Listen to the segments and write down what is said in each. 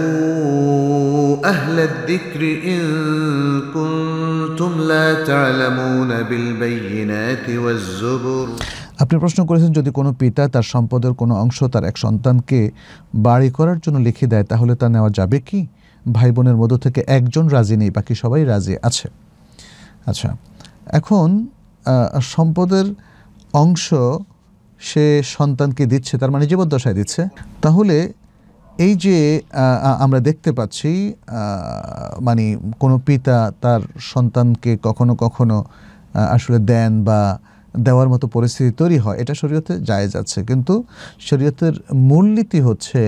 فاسألوا أهل الذكر إن كنتم لا تعلمون بالبينات والزبر আপনি প্রশ্ন করেছেন যদি কোনো পিতা তার সম্পদের কোনো অংশ তার এক সন্তানকে বাড়ি করার জন্য লিখে দেয় তাহলে তা নেওয়া যাবে কি ভাই বোনের মধ্য থেকে একজন রাজি নেই বাকি সবাই রাজি আছে আচ্ছা এখন আহ, সম্পদের অংশ সে সন্তানকে দিচ্ছে তার মানে জীবদ্দশায় দিচ্ছে তাহলে এই যে আমরা দেখতে পাচ্ছি মানে কোনো পিতা তার সন্তানকে কখনো কখনো আসলে দেন বা দেওয়ার মতো পরিস্থিতি তৈরি হয়, এটা শরীয়তে যায় যাচ্ছে কিন্তু শরীয়তের মূলনীতি হচ্ছে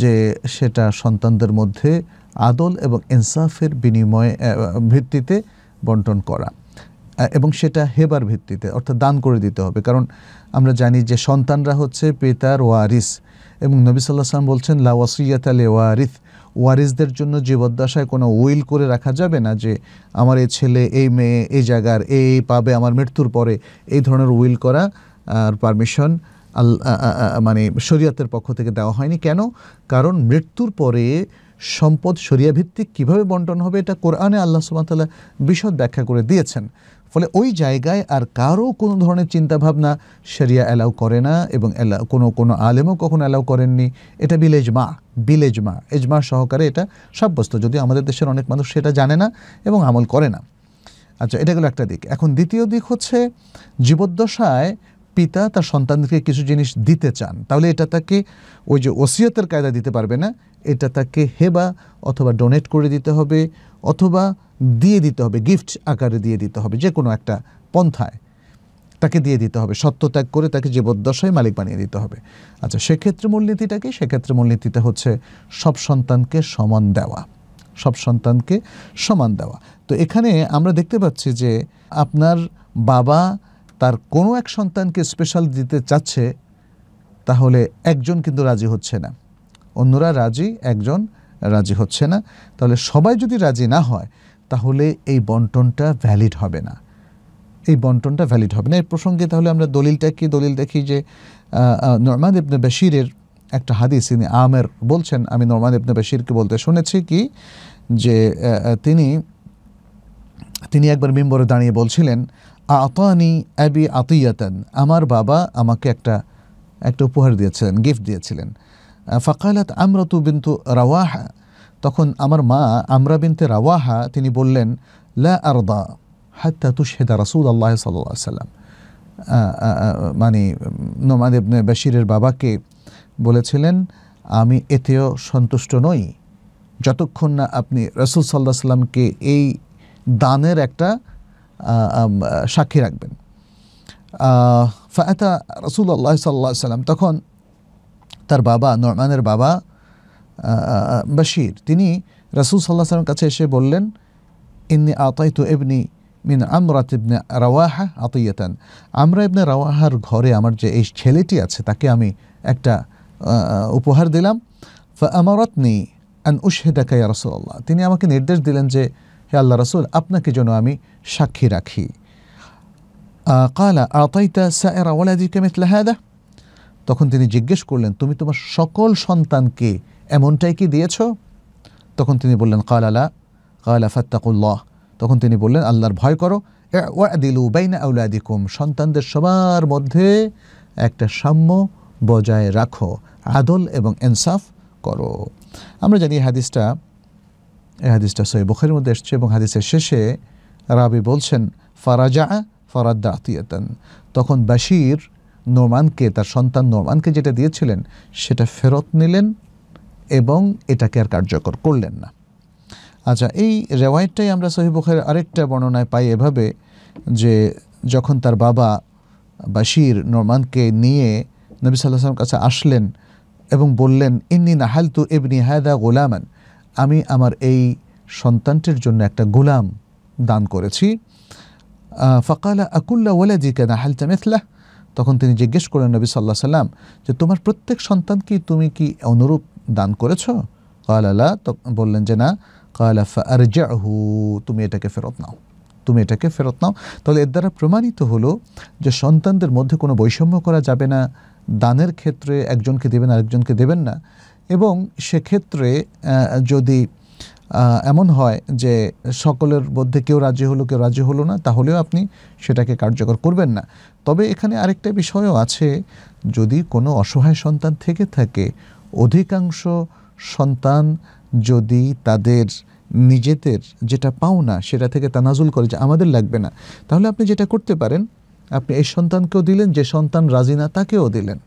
যে, সেটা সন্তানদের মধ্যে আদল এবং ইনসাফের বিনিময়ে ভিত্তিতে বন্টন করা এবং সেটা হেবার ভিত্তিতে, অর্থাৎ দান করে দিতে হবে। কারণ আমরা জানি যে সন্তানরা হচ্ছে পিতার ওয়ারিস এবং নবী সাল্লাহ সাল্লাম বলছেন, লা ওয়াসিয়াত আলে ওয়ারিস ওয়ারিসদের জন্য জীবদ্দশায় কোনো উইল করে রাখা যাবে না যে, আমার এই ছেলে, এই মেয়ে, এই জায়গার এই পাবে আমার মৃত্যুর পরে এই ধরনের উইল করা আর পারমিশন আল মানে শরীয়তের পক্ষ থেকে দেওয়া হয়নি। কেন? কারণ মৃত্যুর পরে সম্পদ শরিয়া ভিত্তিক কীভাবে বন্টন হবে এটা কোরআনে আল্লাহ সুবাহতাল্লাহ বিশদ ব্যাখ্যা করে দিয়েছেন। ফলে ওই জায়গায় আর কারও কোনো ধরনের চিন্তাভাবনা সেরিয়া অ্যালাউ করে না এবং allow- কোনো কোনো আলেমও কখনো অ্যালাউ করেননি। এটা বিলেজ মা বিলেজ মা এজমা সহকারে এটা সাব্যস্ত, যদিও আমাদের দেশের অনেক মানুষ সেটা জানে না এবং আমল করে না। আচ্ছা এটা গেলো একটা দিক। এখন দ্বিতীয় দিক হচ্ছে, জীবদ্দশায় পিতা তার সন্তানদেরকে কিছু জিনিস দিতে চান, তাহলে এটা তাকে ওই যে ওসিয়তের কায়দা দিতে পারবে না, এটা তাকে হেবা অথবা ডোনেট করে দিতে হবে, অথবা দিয়ে দিতে হবে গিফট আকারে দিয়ে দিতে হবে, যে কোনো একটা পন্থায়। তাকে দিয়ে দিতে হবে সত্যত্যাগ করে তাকে জীবদ্দশায় মালিক বানিয়ে দিতে হবে। আচ্ছা সেক্ষেত্রে মূলনীতিটা কি? সেক্ষেত্রে মূলনীতিটা হচ্ছে সব সন্তানকে সমান দেওয়া। সব সন্তানকে সমান দেওয়া। তো এখানে আমরা দেখতে পাচ্ছি যে আপনার বাবা তার কোনো এক সন্তানকে স্পেশাল দিতে চাচ্ছে, তাহলে একজন কিন্তু রাজি হচ্ছে না। অন্যরা রাজি, একজন রাজি হচ্ছে না। তাহলে সবাই যদি রাজি না হয় তাহলে এই বন্টনটা ভ্যালিড হবে না। এই বন্টনটা ভ্যালিড হবে না। এই প্রসঙ্গে তাহলে আমরা দলিলটা কি দলিল দেখি যে নরমান ইবনে বশিরের একটা হাদিস তিনি আমের বলছেন, আমি নরমান ইবনে বশিরকে বলতে শুনেছি কি যে তিনি তিনি একবার মেম্বরে দাঁড়িয়ে বলছিলেন, আতানি আবি আতিয়াতান, আমার বাবা আমাকে একটা একটা উপহার দিয়েছিলেন গিফট দিয়েছিলেন। ফাকালাত আমরাতু বিন্তু রাওয়াহা তখন আমার মা আমরা বিনতে রাওয়াহা, তিনি বললেন, লা আরদা হাত্তা তুশহেদা রাসুল আল্লাহ সাল্লাম। মানে নোমান ইবনে বাশিরের বাবাকে বলেছিলেন, আমি এতেও সন্তুষ্ট নই যতক্ষণ না আপনি রসুল সাল্লাহ সাল্লামকে এই দানের একটা সাক্ষী রাখবেন। ফায়তা রসুল আল্লাহ সাল্লাহ সাল্লাম, তখন তার বাবা নরমানের বাবা বাশির। তিনি রসুল সাল্লাহ সাল্লামের কাছে এসে বললেন, ইন্নি আতাই তো এবনি মিন আমরাত ইবনে রাওয়াহা আতিয়াতান। আমরা ইবনে রাওয়াহার ঘরে আমার যে এই ছেলেটি আছে, তাকে আমি একটা উপহার দিলাম। আমারতনি আন উশহেদাকা ইয়া রাসূলুল্লাহ। তিনি আমাকে নির্দেশ দিলেন যে, হে আল্লাহ রসুল, আপনাকে যেন আমি সাক্ষী রাখি। কালা, আতাইতা সায়রা ওয়ালাদিকা মিথলা হাদা? তখন তিনি জিজ্ঞেস করলেন, তুমি তোমার সকল সন্তানকে এমনটাই কি দিয়েছ? তখন তিনি বললেন কালালা কালা ফাত্তাকুল্লাহ। তখন তিনি বললেন, আল্লাহর ভয় করো। ওয়াদিলু সন্তানদের সবার মধ্যে একটা সাম্য বজায় রাখো, আদল এবং ইনসাফ করো। আমরা জানি হাদিসটা, এই হাদিসটা সহি বুখারির মধ্যে এসছে এবং হাদিসের শেষে রাবি বলছেন, ফারাজা ফরাদ্দা আতিয়াতান। তখন বাশির নোরমানকে, তার সন্তান নোরমানকে যেটা দিয়েছিলেন, সেটা ফেরত নিলেন এবং এটাকে আর কার্যকর করলেন না। আচ্ছা এই রেওয়ায়তটাই আমরা সহি বুখারের আরেকটা বর্ণনায় পাই এভাবে যে যখন তার বাবা বাশির নোরমানকে নিয়ে নবী সাল্লাহ কাছে আসলেন এবং বললেন, ইন্নি নাহালতু ইবনি হায়দা গোলামান, আমি আমার এই সন্তানটির জন্য একটা গোলাম দান করেছি। ফাকালা আকুল্লা ওয়ালাদিকা নাহালতা মিথলাহ তখন তিনি জিজ্ঞেস করলেন নবী সাল্লাহ সাল্লাম যে, তোমার প্রত্যেক সন্তানকে তুমি কি অনুরূপ দান করেছ? কালালা তো বললেন যে না। কালা ফারজাহু তুমি এটাকে ফেরত নাও। তুমি এটাকে ফেরত নাও। তাহলে এর দ্বারা প্রমাণিত হলো যে সন্তানদের মধ্যে কোনো বৈষম্য করা যাবে না। দানের ক্ষেত্রে একজনকে দেবেন, আরেকজনকে দেবেন না। এবং সেক্ষেত্রে যদি এমন হয় যে সকলের মধ্যে কেউ রাজি হলো, কেউ রাজি হলো না, তাহলেও আপনি সেটাকে কার্যকর করবেন না। তবে এখানে আরেকটা বিষয়ও আছে। যদি কোনো অসহায় সন্তান থেকে থাকে অধিকাংশ সন্তান যদি তাদের নিজেদের যেটা পাওনা সেটা থেকে তানাজুল করে যে আমাদের লাগবে না, তাহলে আপনি যেটা করতে পারেন, আপনি এই সন্তানকেও দিলেন, যে সন্তান রাজি না তাকেও দিলেন।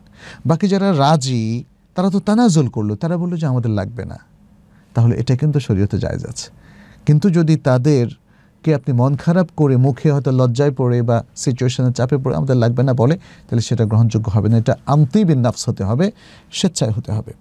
বাকি যারা রাজি, তারা তো তানাজুল করল, তারা বলল যে আমাদের লাগবে না। তাহলে এটা কিন্তু শরীয়তে জায়জ আছে। কিন্তু যদি তাদেরকে আপনি মন খারাপ করে মুখে হয়তো লজ্জায় পড়ে বা সিচুয়েশনের চাপে পড়ে আমাদের লাগবে না বলে, তাহলে সেটা গ্রহণযোগ্য হবে না। এটা আমতেই বিন নাফস হতে হবে, স্বেচ্ছায় হতে হবে।